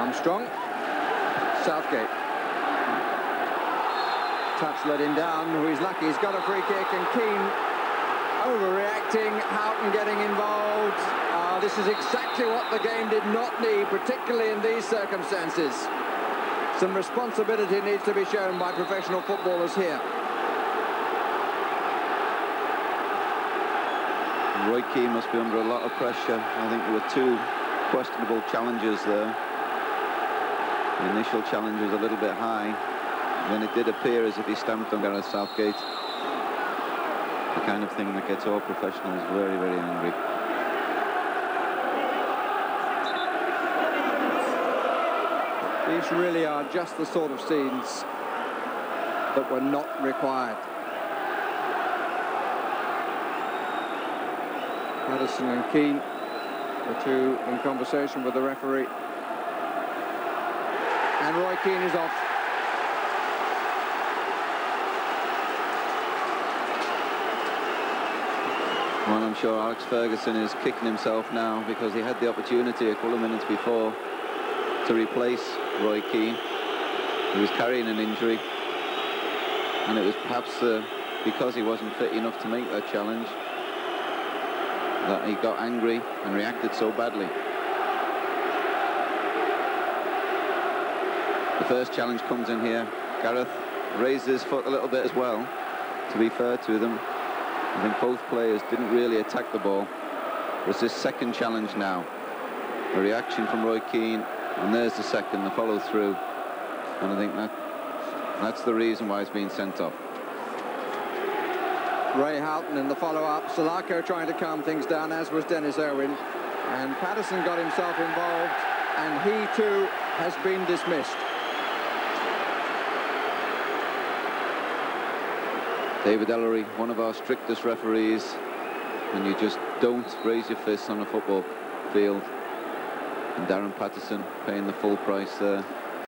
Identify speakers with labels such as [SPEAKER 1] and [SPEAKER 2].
[SPEAKER 1] Armstrong. Southgate. Touch let him down. He's lucky. He's got a free kick and Keane overreacting. Houghton getting involved. Uh, this is exactly what the game did not need, particularly in these circumstances. Some responsibility needs to be shown by professional footballers here.
[SPEAKER 2] Roy Keane must be under a lot of pressure. I think there were two questionable challenges there. The initial challenge was a little bit high. Then it did appear as if he stamped on Gareth Southgate. The kind of thing that gets all professionals very, very angry.
[SPEAKER 1] These really are just the sort of scenes that were not required. Patterson and Keane, the two in conversation with the referee. And Roy Keane is off.
[SPEAKER 2] Well, I'm sure Alex Ferguson is kicking himself now because he had the opportunity a couple of minutes before to replace Roy Keane. He was carrying an injury. And it was perhaps uh, because he wasn't fit enough to make that challenge that he got angry and reacted so badly. First challenge comes in here. Gareth raises his foot a little bit as well, to be fair to them. I think both players didn't really attack the ball. It's this second challenge now. A reaction from Roy Keane, and there's the second, the follow through. And I think that that's the reason why he's being sent off.
[SPEAKER 1] Ray Houghton in the follow-up. Salako trying to calm things down, as was Denis Irwin. And Patterson got himself involved, and he too has been dismissed.
[SPEAKER 2] David Elleray, one of our strictest referees, and you just don't raise your fists on a football field. And Darren Patterson paying the full price there.